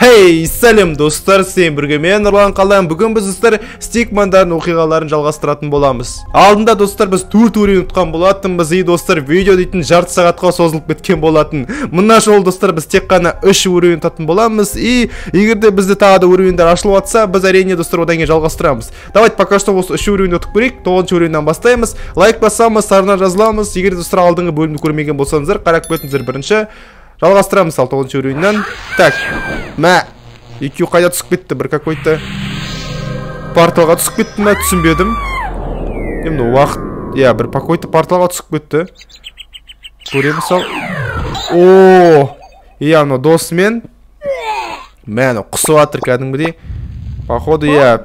Хей, сәлем достар, сен бірге мен Нұрлан Қалан. Бүгін біз достар стикмандардың оқиғаларын жалғастыратын боламыз. Алдында достар біз тур тур ұтқан болатынбыз. И достар, видео дейтін жарты сағатқа созылып кеткен болатын. Мына жол достар біз тек қана 3 уровень ұтатын боламыз. И егер де бізде тағы да уровеньдер ашылып жатса, біз әрине достар одан кейін жалғастырамыз. Давайте пока что осы 3 уровень ұтып көрейік. 9 уровеньнен бастаймыз. Лайк басамыз, сарына жазыламыз. Егер достар алдыңғы бөлімді көрмеген болсаңыздар, қарап кетіңіздер бірінші жалғастырамыз ал тоғызыншы уровеньнен так мә екеуі қайда түсіп кетті? Бір какой то порталға түсіп кетті ма түсінбедім. Енді уақыт иә бір какой то порталға түсіп кетті. Көреміз ал. О иә анау досымен. Мә анау құсып жатыр кәдімгідей. Походу иә.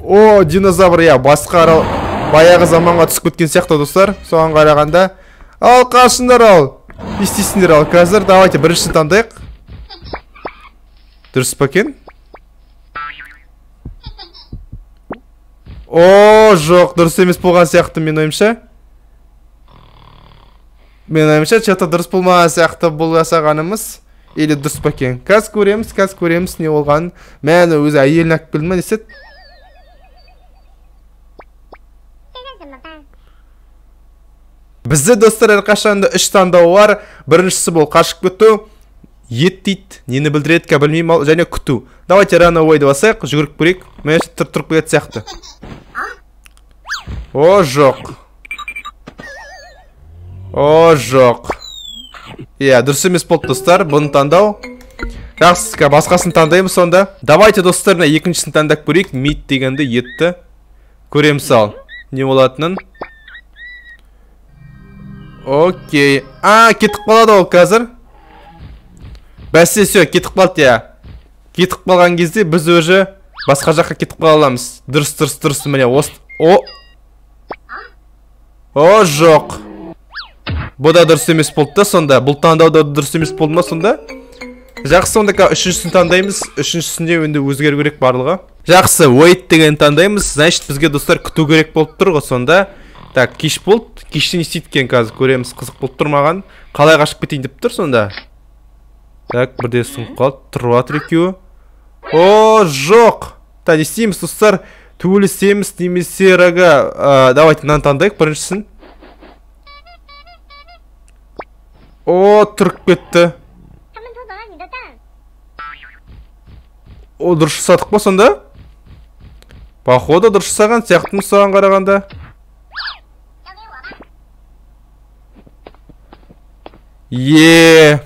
О динозавр иә басқа арал баяғы заманға түсіп кеткен сияқты достар соған қарағанда. Ал қашыңдар ал. Не істейсіңдер ал қазір давайте біріншісін таңдайық дұрыс па екен о жоқ дұрыс емес болған сияқты мен ойымша. Мен ойымша че то дұрыс болмаған сияқты бұл жасағанымыз. Или дұрыс па екен? Қазір көреміз қазір көреміз не болғанын. Мәні өзі әйелін алып келді ма не бізде достар әрқашанда үш таңдау бар біріншісі бұл қашып кету ет дейді нені білдіреді ка білмеймін ал және күту давайте ранауэйді басайық жүгіріп көрейік меніңше тұр тұрып кететін сияқты о жоқ о жоқ иә дұрыс емес болды достар бұны таңдау жақсы басқасын таңдаймыз сонда давайте достар мына екіншісін таңдап көрейік мид дегенді етті көреміз ал не болатынын окей. А кетіп қалады ол қазір. Бәсе все кетіп қалды иә кетіп қалған кезде біз уже басқа жаққа кетіп қала аламыз. Дұрыс дұрыс дұрыс міне осы о! О жоқ. Бұл да дұрыс емес болды да сонда. Бұл таңдау да дұрыс емес болды ма сонда? Жақсы сонда үшіншісін таңдаймыз. Үшіншісінде енді өзгеру керек барлығы. Жақсы уэйт деген таңдаймыз. Значит бізге достар күту керек болып тұр ғой сонда. Так кеш болды. Кеште не істейді екен қазір көреміз қызық болып тұр маған. Қалай қашып кетейін деп тұр сонда? Так бірде сынып қалды тұрып жатыр екеуі. О жоқ! Так не істейміз достар төбелесеміз немесе рога давайте мынаны таңдайық біріншісін. О тұрып кетті. О дұрыс жасадық па сонда? Походу дұрыс жасаған сияқтымыз соған қарағанда. Е.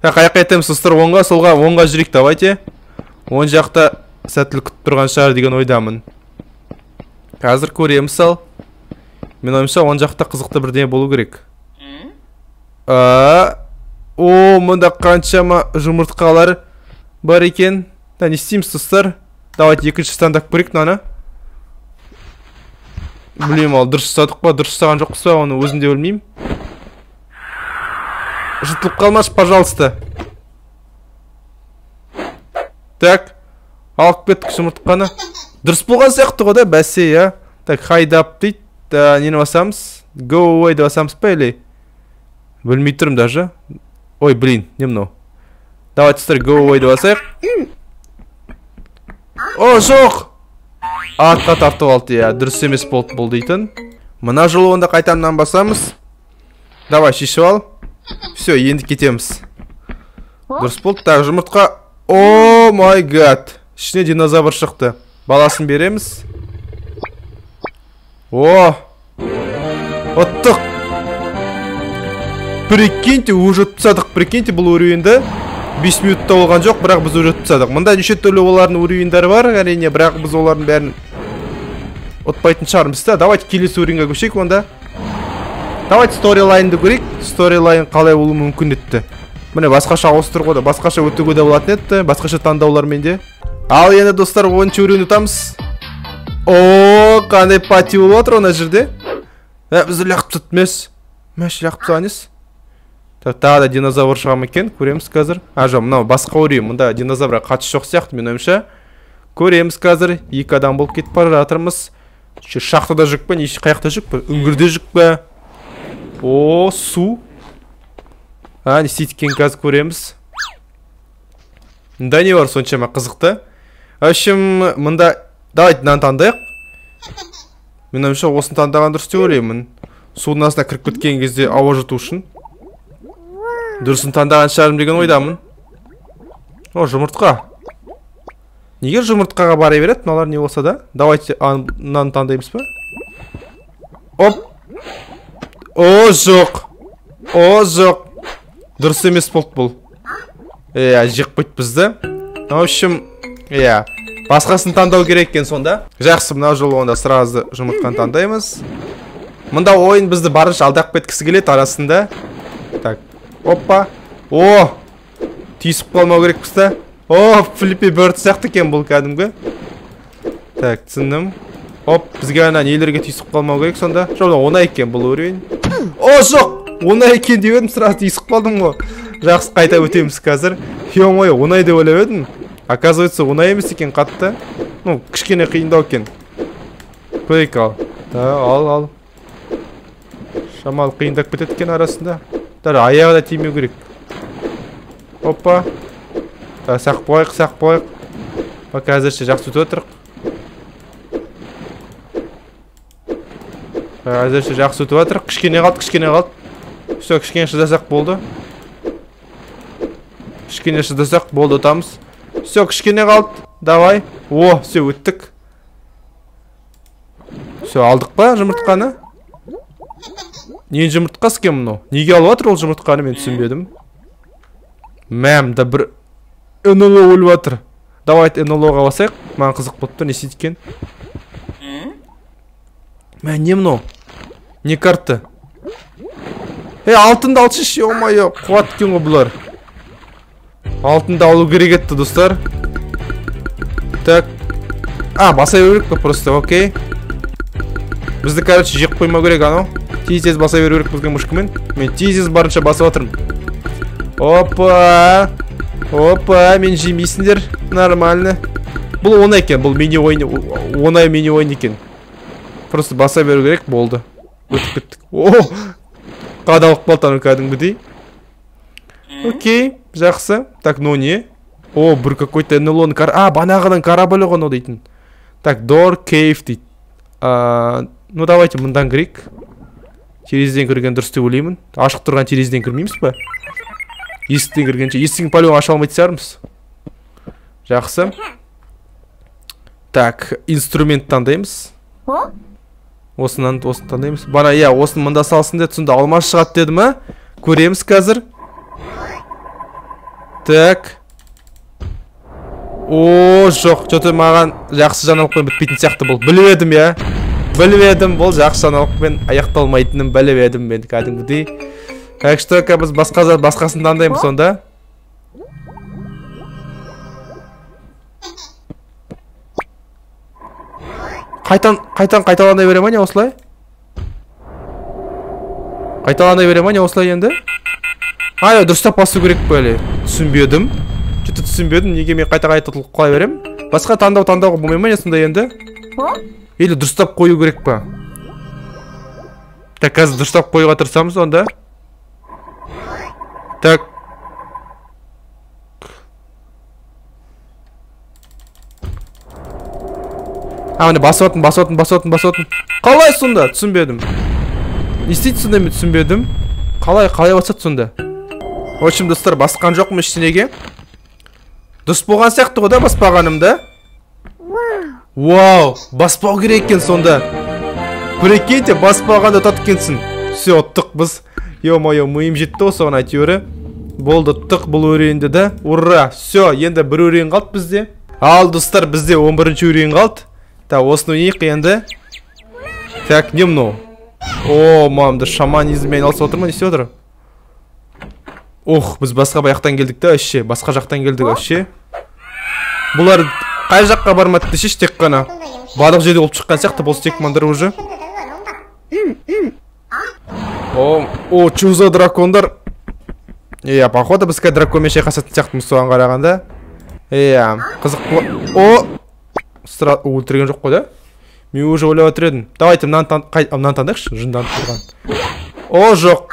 Так қай жаққа айтамыз достар оңға солға оңға жүрейік давайте оң жақта сәттілік күтіп тұрған шығар деген ойдамын. Қазір көреміз ал мен ойымша оң жақта қызықты бірдеңе болу керек. О мұнда қаншама жұмыртқалар бар екен. Да не істейміз достар давайте екінші таңдап көрейік мынаны білмеймін ал дұрыс жасадық па дұрыс жасаған жоқпыз ба оны өзім де білмеймін. Жыртылып қалмашы пожалуйста. Так алып кеттік жұмыртқаны дұрыс болған сияқты ғой да бәсе иә? Так хайдап дейді. Нені басамыз go awayды басамыз ба или? Білмей тұрмын даже. Ой блин не мынау? Давайте достар go awayды басайық о жоқ! Артқа тартып алды иә дұрыс емес болды бұл дейтін. Мына жолы онда қайтадан басамыз. Давай шешіп ал. Все енді кетеміз. Дұрыс болды так жұмыртқа. О май гад. Ішіне динозавр шықты. Баласын береміз. О. Ұттық прикиньте уже тұтсадық прикиньте бұл уровеньді бес минутта болған жоқ бірақ біз уже тұтсадық мында неше түрлі олардың уровеньдері бар әрине бірақ біз олардың бәрін ұтпайтын шығармыз да. Давайте келесі уровеньге көшейік онда. Давайте сторилайнды көрейік. Сторилайн қалай болуы мүмкін етті міне басқаша ауыстыр ғой да басқаша өтуге де болатын еді. Басқаша таңдаулармен де. Ал енді достар оныншы уровень ұтамыз о қандай пати болып жатыр ана жерде. Ә бізді лақтырып тастады мес мәш лақтырып тастаған несі тағы да динозавр шыға ма екен? Көреміз қазір. А жоқ мынау басқа уровень мұнда динозаврға қатысы жоқ сияқты менің ойымша. Көреміз қазір. Екі адам болып кетіп бара жатырмыз. Шахтада жүк па? Не қай жақта жүк үңгірде жүк па? О су а не істейді екенін қазір көреміз. Мында не бар соншама қызықты? В общем мында давайте мынаны таңдайық. Менің ойымша осыны таңдаған дұрыс деп ойлаймын. Судың астына кіріп кеткен кезде ауа жұту үшін. Дұрысын таңдаған шығармын деген ойдамын. О жұмыртқа. Неге жұмыртқаға бара береді мыналар не болса да давайте мынаны таңдаймыз ба? Оп. О жоқ о жоқ дұрыс емес болды бұл. Иә жеп қойды бізді. В общем иә. Басқасын таңдау керек екен сонда. Жақсы мына жолы онда сразу жұмыртқаны таңдаймыз. Мында ойын бізді барынша алдап кеткісі келеді арасында. Так опа. О! Түйісіп қалмау керекпіз да о флиппи бёрд сияқты екен бұл кәдімгі. Так түсіндім. Оп бізге ана нелерге түйісіп қалмау керек сонда. Жоқ оңай екен бұл уровень о жоқ! Оңай екен деп едім сразу түйісіп қалдым ғой. Жақсы қайта өтеміз қазір. Е мое оңай деп ойлап едім. Оказывается оңай емес екен қатты. Ну кішкене қиындау екен. Көрейік ал. Ал ал. Шамалы қиындап кетеді екен арасында. Даже аяғы да тимеу керек. Опа. Сақ болайық сақ болайық. Пока әзірше жақсы өтіп жатырық әзірше жақсы өтіп жатыр. Кішкене қалды кішкене қалды. Все кішкене шыдасақ болды. Кішкене шыдасақ болды ұтамыз все кішкене қалды. Давай. О все өттік. Все алдық па жұмыртқаны не жұмыртқасы екен мынау? Неге алып жатыр ол жұмыртқаны мен түсінбедім. Мә мында бір нло өліп жатыр. Давайте нлоға басайық. Маған қызық болып тұр не істейді екен. Мә не мынау? Не карта? Ей алтынды алсайшы е мое қуат екен ғой бұлар? Алтынды алу керек еді достар. Так. А баса беру керек просто окей. Бізді короче жеп қоймау керек анау. Тез тез баса беру керек бізге мен тез тез барынша басып жатырмын опа! Опа мен жемейсіңдер. Нормально. Бұл оңай екен бұл мини ойын оңай мини ойын екен. Просто баса беру керек болды. Өтіп кеттік. О! Қадалып қалды кәдімгідей. Окей жақсы. Так мынау не? О бір какой то нлон а банағының кораблі ғой мынау дейтін. Так дор кейв дейді. Ну давайте мындан кірейік. Терезеден кірген дұрыс деп ойлаймын. Ашық тұрған терезеден кірмейміз ба? Есіктен кіргенше есігін по аша алмайтын шығармыз жақсы. Так инструмент таңдаймыз. Осынан осыны таңдаймыз бана иә осыны мында салсын деді сонда алмас шығады деді ма? Көреміз қазір. Так. О жоқ че то маған жақсы жаңалықпен бітпейтін сияқты бұл біліп едім иә. Біліп едім бұл жақсы жаңалықпен аяқталмайтынын біліп едім мен кәдімгідей. Так что біз басқа басқасын таңдаймыз сонда. Қайтан қайтан қайталана бере ма не осылай? Қайталана бере ма не осылай енді? А дұрыстап басу керек па әлі? Түсінбедім че то түсінбедім неге мен қайта қайта қала беремін басқа таңдау таңдауға болмай ма не сонда енді? Или дұрыстап қою керек па? Так қазір дұрыстап қоюға тырысамыз онда. Так міне басып жатырмын басып жатырмын басып басып қалай сонда? Түсінбедім не істейді сонда мен түсінбедім қалай қалай басады сонда. В общем достар басқан жоқпын ештеңеге. Дұрыс болған сияқты ғой да баспағаным да. Вау баспау керек екен сонда. Прикиньте баспағанда ұтады екенсің. Все ұттық біз. Е мое миым жетті ғой соған әйтеуір болды ұттық бұл уровеньді да. Ура! Все енді бір уровень қалды бізде. Ал достар бізде 11 бірінші уровень қалды. Так осыны ойнайық енді? Так не мынау о мамамды шаманизммен айналысып отыр ма не істеп отыр? Ух біз басқа жақтан келдік та вообще басқа жақтан келдік вообще. Бұлар қай жаққа бармады десейші тек қана. Барлық жерде болып шыққан сияқты бұл стекмандар уже. О о за дракондар. Иә походу біз қазір драконмен шайқасатын сияқтымыз соған қарағанда. Иә қызық. О өлтірген жоқ қой да? Мен уже ойлап отыр едім. Давайте мынаны мынаны таңдайықшы жынданып тұрған. О жоқ.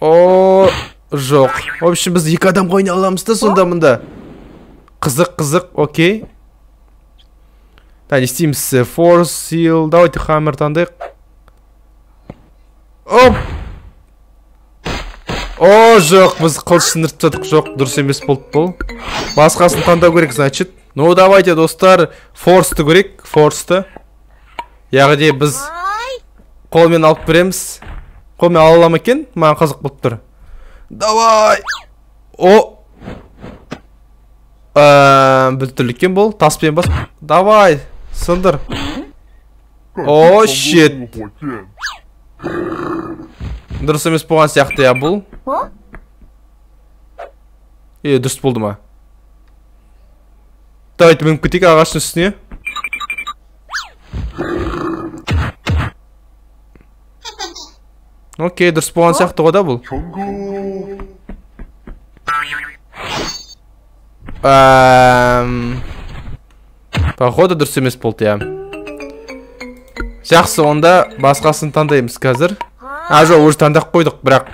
О жоқ. В общем біз екі адамға ойнай аламыз да сонда мында. Қызық қызық окей. Так не істейміз форс сил давайте хаммер таңдайық оп! Жоқ біз қылыш сындырып тастадық жоқ дұрыс емес болды бұл. Басқасын таңдау керек значит. Ну давайте достар форсты көрейік форсты. Яғни біз қолмен алып береміз. Қолмен ала ала ма екен маған қызық болып тұр. Давай! О! Біртүрлі екен бұл таспен бас. Давай сындыр. О щет дұрыс емес болған сияқты иә бұл. Е дұрыс болды ма? Давайте мініп кетейік ағаштың үстіне. Окей дұрыс болған сияқты ғой да бұл. Походу дұрыс емес болды иә. Жақсы онда басқасын таңдаймыз қазір. А жоқ уже таңдап қойдық бірақ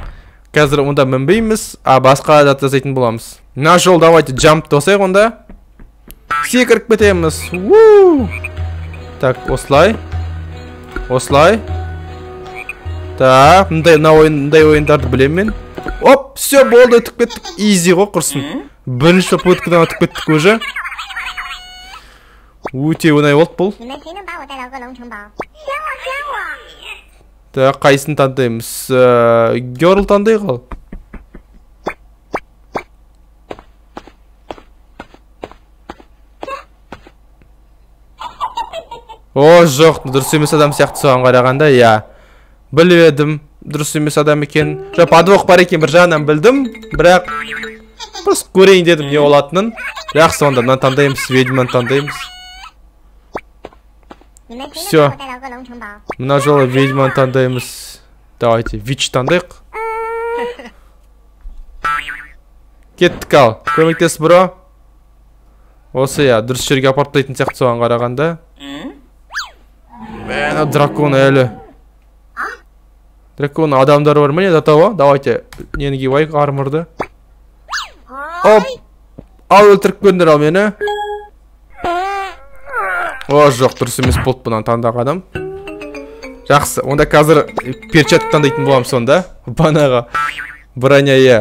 қазір онда мінбейміз. А басқа зат жасайтын боламыз. Мына жол давайте джамп жасайық онда. Секіріп кетеміз. Так осылай. Осылай. Так мындай мына мындай ойындарды білемін мен. Оп все болды өтіп кеттік. Изи ғой құрсын бірінші попыткадан өтіп кеттік уже. Өте оңай болды бұл. Так қайсысын таңдаймыз герл таңдайық ал о жоқ дұрыс емес адам сияқты соған қарағанда иә. Біліп едім дұрыс емес адам екен. Жоқ подвох бар екен бір жағынан білдім бірақ просто көрейін дедім не болатынын. Жақсы онда мынаны таңдаймыз ведьманы таңдаймыз все мына жолы ведьманы таңдаймыз давайте вич таңдайық кеттік ал. Көмектес бро осы иә дұрыс жерге апарып тастайтын сияқты соған қарағанда. Мә дракон әлі. Дракон адамдар бар ма не до того давайте нені киіп алайық арморды оп! Ал өлтіріп көріңдер ал мені. О жоқ дұрыс емес болды мынаны таңдағаным жақсы онда қазір перчатка таңдайтын боламыз сонда. Банаға. Броня иә.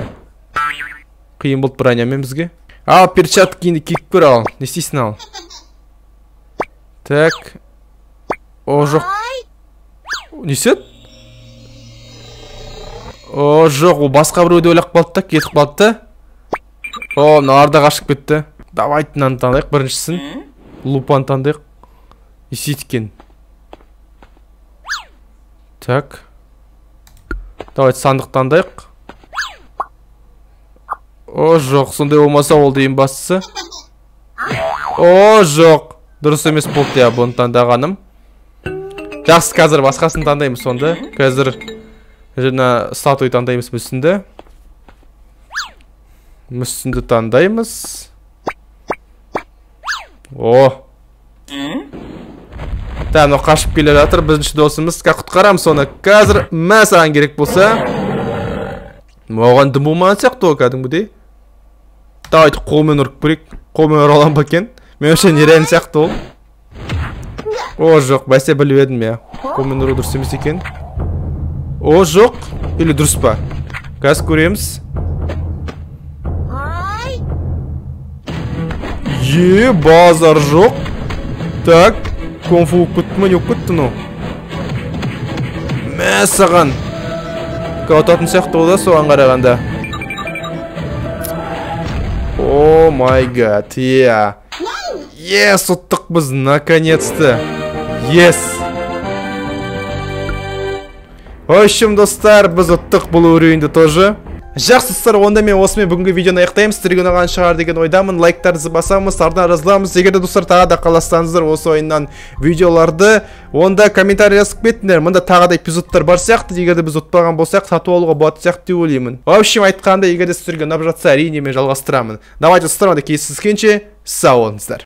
Қиын болды бронямен бізге. Ал перчатка енді киіп көр ал. Не істейсің ал? Так. О жоқ. Не істеді? О жоқ ол басқа біреуді ойлап қалды да кетіп қалды да. О мына арда қашып кетті. Давайте мынаны таңдайық біріншісін. Лупаны таңдайық. Екен так. Давайте сандық таңдайық. О жоқ сондай болмаса ол ең бастысы. О жоқ. Дұрыс емес болды иә бұны таңдағаным. Жақсы қазір басқасын таңдаймыз сонда. Қазір жаңа статуй таңдаймыз мүсінді мүсінді таңдаймыз. О. так мынау қашып келе жатыр бірінші досымыз құтқарамыз соны қазір мә саған керек болса оған дым болмаған сияқты ғой кәдімгідей давайте қолмен ұрып көрейік қолмен ұра аламын ба екен меніңше нереально сияқты ол о жоқ бәсе біліп едім иә қолмен ұру дұрыс емес екен о жоқ или дұрыс па қазір көреміз е базар жоқ так конфу болып кетті ма не болып кетті мынау мә саған ататын сияқты да соған қарағанда о май гад иә ес ұттық біз наконец то Yes! В общем, достар, біз ұттық бұл уровеньді тоже. Жақсы достар, онда мен осымен бүгінгі видеоны аяқтаймын. Сіздерге ұнаған шығар деген ойдамын. Лайктарыңызды басамыз, артынан жазыламыз. Егер де достар тағы да қаласаңыздар осы ойыннан видеоларды, онда комментарий жазып кетіңдер. Мында тағы да эпизодтар бар сияқты. Егер де біз ұтпаған болсақ, сатып алуға болады сияқты деп ойлаймын. В общем, айтқанда, егер де сіздерге ұнап жатса, әрине мен жалғастырамын. Давайте достар, онда кездескенше сау болыңыздар.